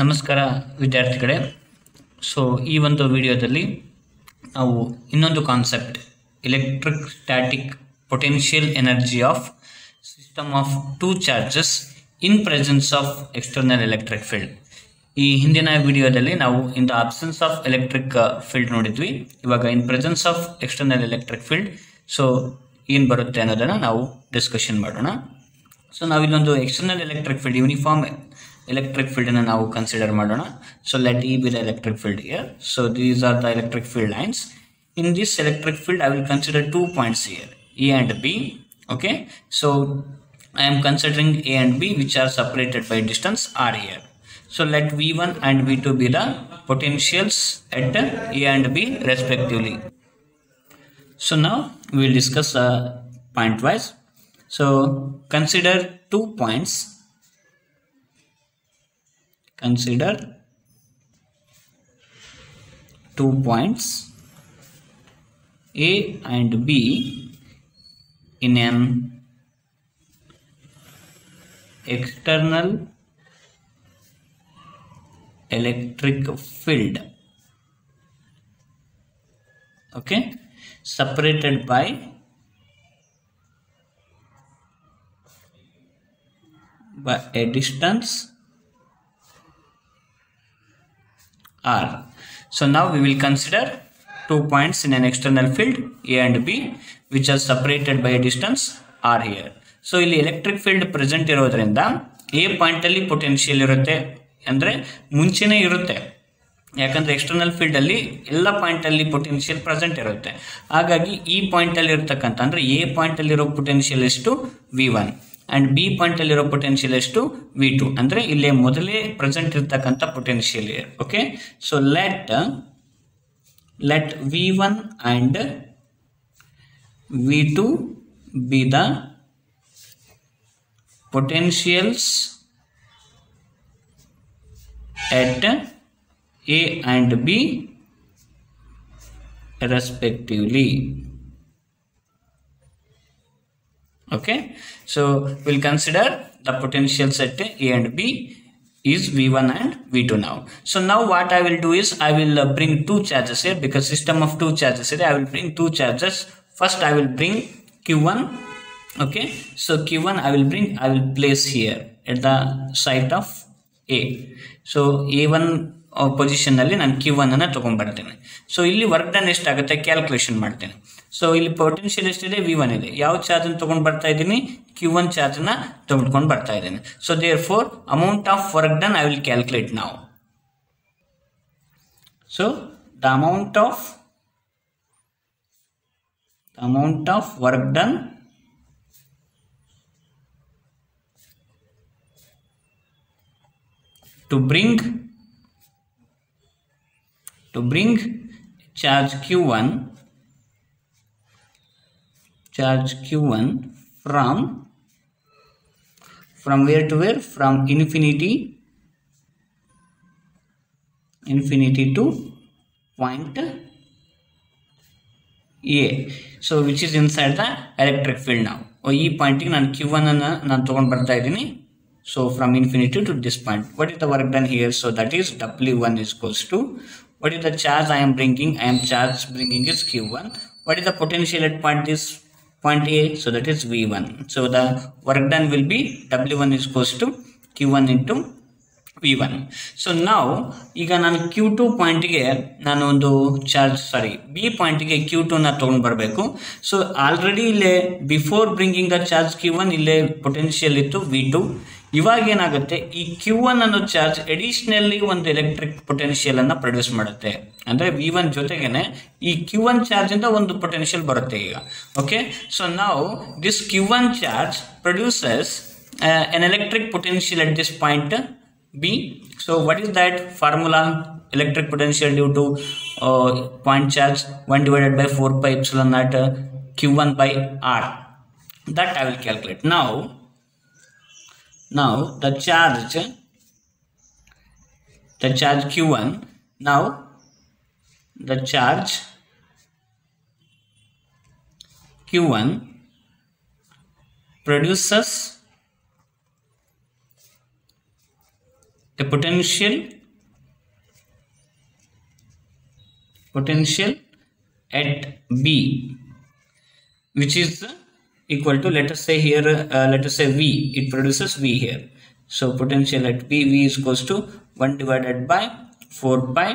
ನಮಸ್ಕಾರ ವಿದ್ಯಾರ್ಥಿಗಳೇ. ಸೊ ಈ ಒಂದು ವಿಡಿಯೋದಲ್ಲಿ ನಾವು ಇನ್ನೊಂದು concept electrostatic potential energy of system of two charges in presence of external electric field ಈ ಹಿಂದಿನ ವಿಡಿಯೋದಲ್ಲಿ ನಾವು in the absence of electric field ನೋಡಿದ್ವಿ. ಇವಾಗ in presence of external electric field so ಏನು ಬರುತ್ತೆ ಅನ್ನೋದನ್ನು ನಾವು ಡಿಸ್ಕಷನ್ ಮಾಡೋಣ. ಸೊ ನಾವು ಇಲ್ಲೊಂದು external electric field uniform electric ಫೀಲ್ಡನ್ನು ನಾವು ಕನ್ಸಿಡರ್ ಮಾಡೋಣ so let E B the electric field year so these are the electric field lines in this electric field I will consider two points here A and B okay so I am considering A and B which are separated by distance R here. So let V1 and V2 be the potentials at A and B respectively. So now we will discuss uh, point wise. So consider two points. Consider two points A and B in an external electric field. Okay? Separated by by a distance r. So now we will consider two points in an external field, a and b, which are separated by a distance r here. So ಇಲ್ಲಿ electric field present ಇರೋದ್ರಿಂದ A ಪಾಯಿಂಟಲ್ಲಿ potential ಇರುತ್ತೆ ಅಂದರೆ ಮುಂಚೆನೇ ಇರುತ್ತೆ. ಯಾಕಂದರೆ external ಫೀಲ್ಡಲ್ಲಿ ಎಲ್ಲ ಪಾಯಿಂಟಲ್ಲಿ ಪೊಟೆನ್ಷಿಯಲ್ ಪ್ರೆಸೆಂಟ್ ಇರುತ್ತೆ. ಹಾಗಾಗಿ ಈ ಪಾಯಿಂಟಲ್ಲಿ ಇರ್ತಕ್ಕಂಥ ಅಂದರೆ ಎ ಪಾಯಿಂಟಲ್ಲಿರೋ ಪೊಟೆನ್ಷಿಯಲ್ ಎಷ್ಟು? ವಿ ಒನ್ ಆ್ಯಂಡ್ ಬಿ ಪಾಯಿಂಟಲ್ಲಿರೋ ಪೊಟೆನ್ಷಿಯಲ್ ಎಷ್ಟು? ವಿ ಟು ಅಂದರೆ ಇಲ್ಲೇ ಮೊದಲೇ ಪ್ರೆಸೆಂಟ್ ಇರ್ತಕ್ಕಂಥ potential okay so let let V one and V two be the potentials at A and B respectively. okay? So we'll consider the potential set a and b is v1 and v2 now. So now what i will do is i will uh, bring two charges here because system of two charges here i will bring two charges. First i will bring q1 okay? So q1 i will bring i will place here at the site of a. So a1 ಪೊಸಿಷನ್ನಲ್ಲಿ ನಾನು Q one ಅನ್ನು ತೊಗೊಂಡ್ಬರ್ತೇನೆ. So ಇಲ್ಲಿ work done ಎಷ್ಟಾಗುತ್ತೆ? Calculation ಮಾಡ್ತೇನೆ. So ಇಲ್ಲಿ potential ಎಷ್ಟಿದೆ? V one ಇದೆ. ಯಾವ ಚಾರ್ಜನ್ನು ತೊಗೊಂಡು ಬರ್ತಾ ಇದ್ದೀನಿ? ಕ್ಯೂ ಒನ್ ಚಾರ್ಜನ್ನು ತೊಗೊಂಡ್ಕೊಂಡು ಬರ್ತಾ ಇದ್ದೀನಿ. So therefore amount of work done I will calculate ನಾವು so the amount of amount of work done to bring to bring charge q1 charge q1 from from where to where from infinity infinity to point a so which is inside the electric field now ಈ ಪಾಯಿಂಟಿಗೆ ನಾನು Q one ಅನ್ನು ನಾನು ತೊಗೊಂಡು ಬರ್ತಾ ಇದ್ದೀನಿ So from infinity to this point, what is the work done here? So that is W1 is equals to what is the charge I am bringing? I am charge bringing is Q1. What is the potential at point this point A? So that is V1. So the work done will be W1 is equals to Q1 into V one so ನಾವು ಈಗ ನಾನು Q two ಪಾಯಿಂಟಿಗೆ ನಾನು ಒಂದು charge sorry B ಪಾಯಿಂಟಿಗೆ Q ಟೂನ ತೊಗೊಂಡು ಬರಬೇಕು ಸೊ ಆಲ್ರೆಡಿ ಇಲ್ಲೇ before bringing the charge Q one ಇಲ್ಲೇ ಪೊಟೆನ್ಷಿಯಲ್ ಇತ್ತು ವಿ ಟು ಇವಾಗ ಏನಾಗುತ್ತೆ, ಈ ಕ್ಯೂ ಒನ್ ಅನ್ನೋ ಚಾರ್ಜ್ ಎಡಿಷ್ನಲಿ ಒಂದು ಎಲೆಕ್ಟ್ರಿಕ್ ಪೊಟೆನ್ಷಿಯಲ್ ಅನ್ನು ಪ್ರೊಡ್ಯೂಸ್ ಮಾಡುತ್ತೆ. ಅಂದರೆ ವಿ ಒನ್ ಜೊತೆಗೇನೆ ಈ ಕ್ಯೂ ಒನ್ ಚಾರ್ಜಿಂದ ಒಂದು ಪೊಟೆನ್ಷಿಯಲ್ ಬರುತ್ತೆ ಈಗ. ಓಕೆ ಸೊ ನಾವು this Q one charge produces an electric potential at this point B so what is that formula electric potential due to point charge one divided by four pi epsilon naught Q one by R that I will calculate ನಾವು Now, the charge, the charge Q1, now the charge Q1 produces the potential potential at b which is equal to let us say here uh, let us say v it produces v here so potential at b v is equals to 1 divided by 4 pi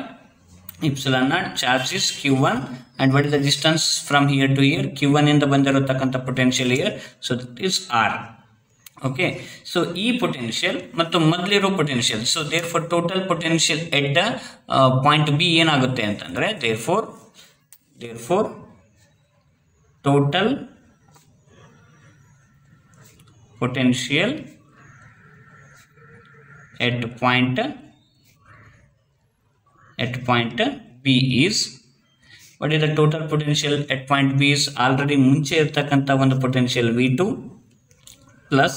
epsilon naught charge is q1 and what is the distance from here to here q1 ಇಂದ ಬಂದಿರತಕ್ಕಂಥ potential here so that is r okay so ಈ potential ಮತ್ತು ಮೊದಲಿರೋ potential so there for total potential at point B ಏನಾಗುತ್ತೆ ಅಂತಂದರೆ there four there four total potential at point at point B is what is the total potential at point B is already munche irthakanta one potential V2 plus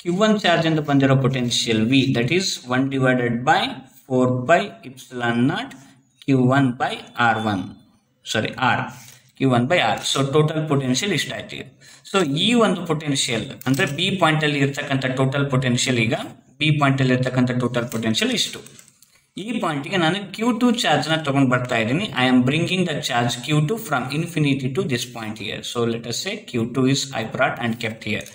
Q1 charge in the panjara potential V that is 1 divided by 4 pi epsilon naught Q1 by R1 sorry R. Q one by R so total potential ಇಷ್ಟಾಯ್ತು so ಈ ಒಂದು potential ಅಂದರೆ B ಪಾಯಿಂಟಲ್ಲಿ ಇರ್ತಕ್ಕಂಥ total potential ಈಗ B ಪಾಯಿಂಟಲ್ಲಿ ಇರ್ತಕ್ಕಂಥ total potential ಇಷ್ಟು ಈ ಪಾಯಿಂಟಿಗೆ ನಾನು ಕ್ಯೂ ಟು ಚಾರ್ಜ್ನ ತೊಗೊಂಡು ಬರ್ತಾ ಇದ್ದೀನಿ. I am bringing the charge Q two from infinity to this point here so let us say Q two is I brought and kept here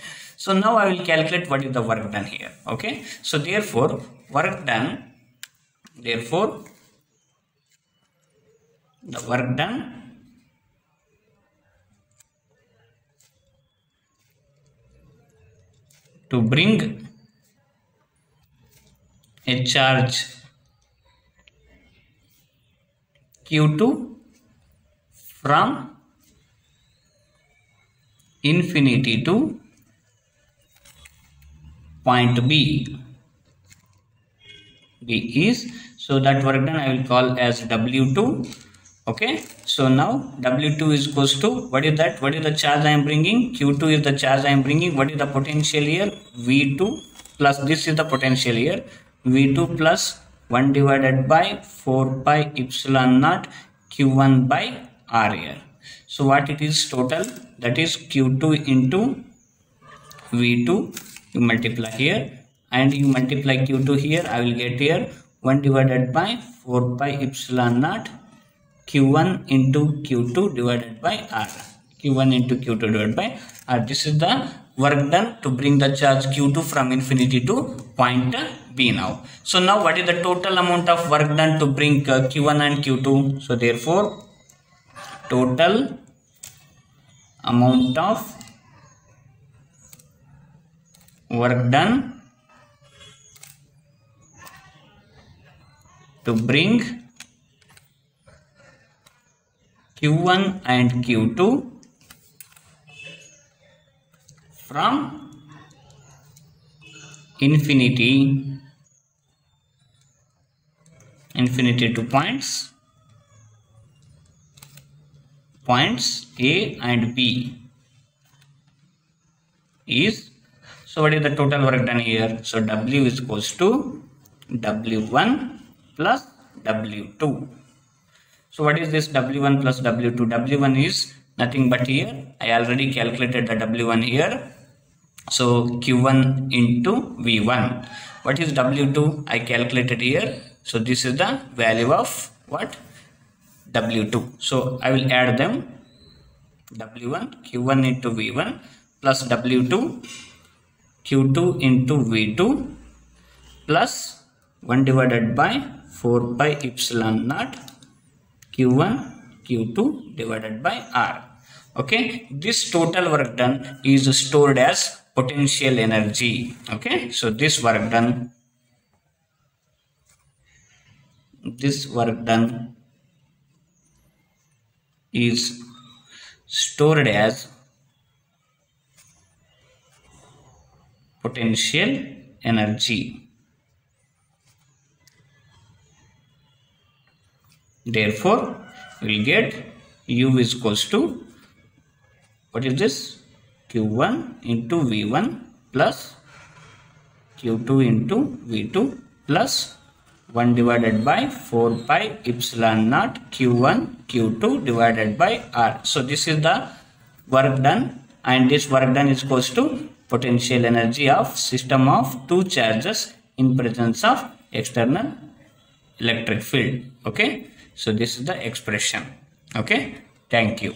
I will calculate what is the work done here okay so therefore work done therefore the work done to bring a charge Q2 from infinity to point B. B is so that work done I will call as W2. Okay, so now W2 is goes to what is that? What is the charge I am bringing? Q2 is the charge I am bringing. What is the potential here? V2 plus this is the potential here. V2 plus 1 divided by 4 pi epsilon naught Q1 by R here. So what it is total? That is Q2 into V2 you multiply here and you multiply q2 here i will get here 1 divided by 4 pi epsilon naught q1 into q2 divided by r. Q1 into q2 divided by r. This is the work done to bring the charge q2 from infinity to point b now. So now what is the total amount of work done to bring uh, q1 and q2 so therefore total amount of work done to bring q1 and q2 from infinity infinity to points points a and b is so what is the total work done here? So W is equals to W1 plus W2. So what is this W1 plus W2? W1 is nothing but here. I already calculated the W1 here. So Q1 into V1. What is W2? I calculated here. So this is the value of what? W2. So I will add them. W1, Q1 into V1 plus W2 q2 into v2 plus 1 divided by 4 pi epsilon naught q1 q2 divided by r. Okay? This total work done is stored as potential energy. Okay? So this work done this work done is stored as potential energy. Therefore, we will get U is equals to what is this? Q1 into V1 plus Q2 into V2 plus 1 divided by 4 pi epsilon naught Q1 Q2 divided by R. So, this is the work done and this work done is equals to potential energy of system of two charges in presence of external electric field okay so this is the expression. Okay? Thank you